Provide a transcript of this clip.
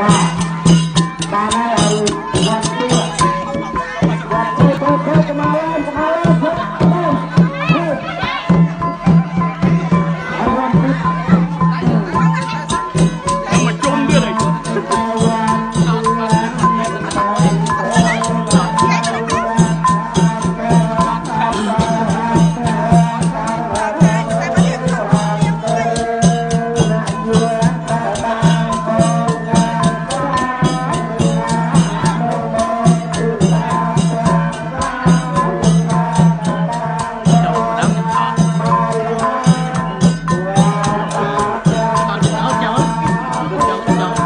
បាទបាទហើយវត្តទួវត្តទួទៅទៅមកឡើងទៅ no.